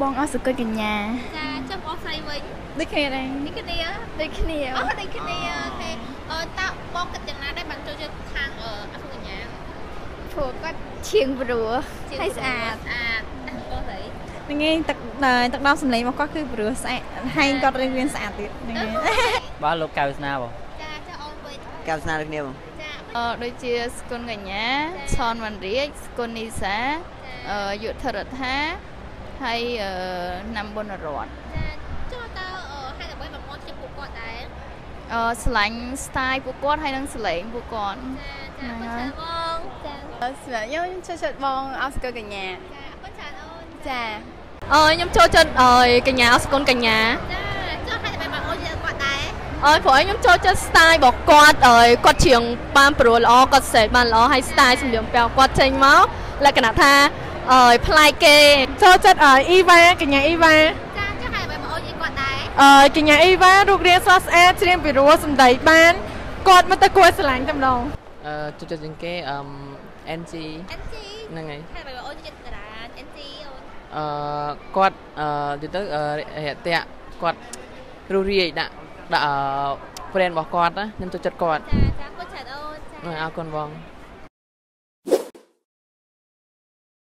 បងអស់សុគតកញ្ញាចាចុះបងស្រីវិញដូចគ្នាដែរនេះគ្នាដូចគ្នាអូដូចគ្នាអូខេអឺតើបងគិតយ៉ាងណាដែរបានចូលចិត្តខាងអឺអសុកញ្ញាព្រោះគាត់ឈៀងព្រោះហើយស្អាតស្អាតបងស្រីហ្នឹងឯងទឹកទឹកដមសម្លេងរបស់គាត់គឺព្រោះស្អាតហើយគាត់រៀងរៀនស្អាតទៀតហ្នឹងឯងបាទលោកកៅស្នាបងចាចុះអូនវិញកៅស្នាដូចគ្នាបងចាអឺដូចជាស្គុណកញ្ញាឆនវណ្ណរាជស្គុណនីសាអឺ យុទ្ធរដ្ឋាហើយអឺណាំបុណរតន៍ចាចុះតើអឺហេតុអ្វីបងមកជាពួកគាត់ដែរអឺឆ្លាញ់ style ពួកគាត់ហើយនិងសលេងពួកគាត់ចាចាអរគុណច្រើនបងចាសម្រាប់ខ្ញុំខ្ញុំចូលចិត្តបងអស់សុគតកញ្ញាចាអរគុណច្រើនអូនចាអឺខ្ញុំចូលចិត្តអើយកញ្ញាអស្គុណកញ្ញាចាចុះហេតុអ្វីបងអូនយកគាត់ដែរអើព្រោះឯងខ្ញុំចូលចិត្ត style របស់គាត់អើយគាត់ច្រៀងបានព្រោះល្អគាត់ស្រែកបានល្អហើយ style សម្លៀកបំពាក់គាត់ចេញមកលក្ខណៈថា អើយប្លែកគេចូលចិត្តអឺអ៊ីវ៉ាកញ្ញាអ៊ីវ៉ាចាចុះហេតុអ្វីបងអូនយកគាត់ដែរអឺកញ្ញាអ៊ីវ៉ារូបរាងស្រស់ស្អាតច្រៀងពីរោះសម្ដីបានគាត់មកទៅគួរស្រឡាញ់តែម្ដងអឺចូលចិត្តជាងគេអឺ NG NG ហ្នឹងហើយហេតុអ្វីបងអូនយកតារា NG អូនអឺគាត់អឺនិយាយទៅអឺរយៈតៈគាត់រស់រាយដាក់ដាក់អឺ brand របស់គាត់ណាខ្ញុំចូលចិត្តគាត់ចាចាអរគុណច្រើនអូនចាអរគុណបង